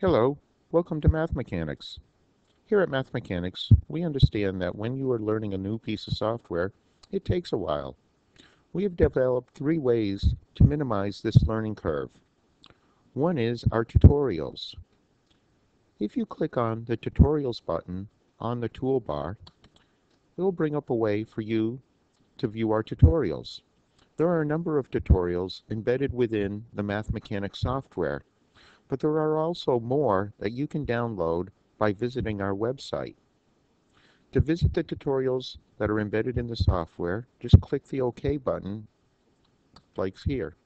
Hello, welcome to Math Mechanixs. Here at Math Mechanixs, we understand that when you are learning a new piece of software, it takes a while. We have developed three ways to minimize this learning curve. One is our tutorials. If you click on the Tutorials button on the toolbar, it will bring up a way for you to view our tutorials. There are a number of tutorials embedded within the Math Mechanixs software but there are also more that you can download by visiting our website. To visit the tutorials that are embedded in the software, just click the OK button like here.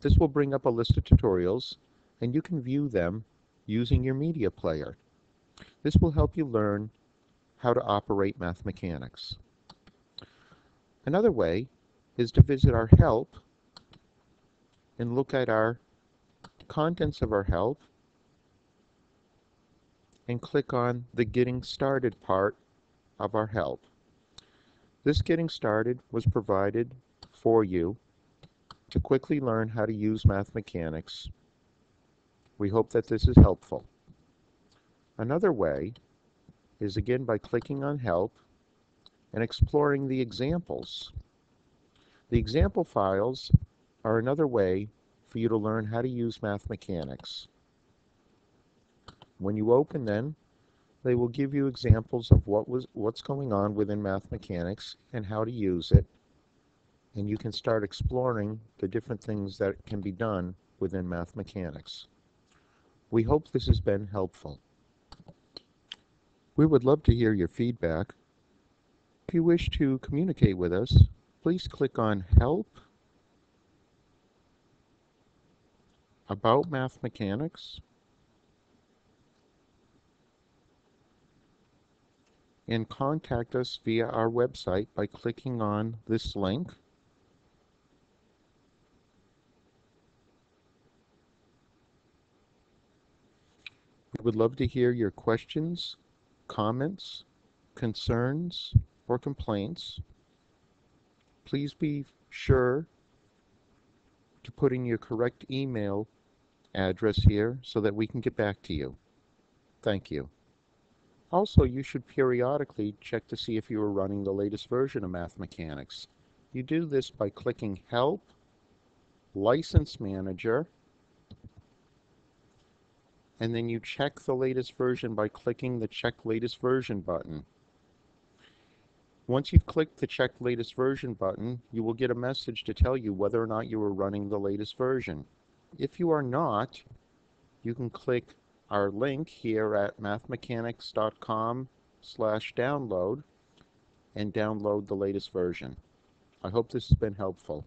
This will bring up a list of tutorials and you can view them using your media player. This will help you learn how to operate Math Mechanixs. Another way is to visit our help and look at our contents of our help and click on the Getting Started part of our help. This Getting Started was provided for you to quickly learn how to use math mechanixs. We hope that this is helpful. Another way is again by clicking on Help and exploring the examples. The example files are another way for you to learn how to use math mechanixs. When you open them, they will give you examples of what was what's going on within math mechanixs and how to use it. And you can start exploring the different things that can be done within math mechanixs. We hope this has been helpful. We would love to hear your feedback. If you wish to communicate with us, please click on Help about math mechanixs and contact us via our website by clicking on this link. We would love to hear your questions, comments, concerns, or complaints. Please be sure to put in your correct email address here so that we can get back to you. Thank you. Also, you should periodically check to see if you are running the latest version of Math Mechanixs. You do this by clicking Help, License Manager, and then you check the latest version by clicking the Check Latest Version button. Once you've clicked the Check Latest Version button, you will get a message to tell you whether or not you are running the latest version. If you are not, you can click our link here at mathmechanixs.com slash download and download the latest version. I hope this has been helpful.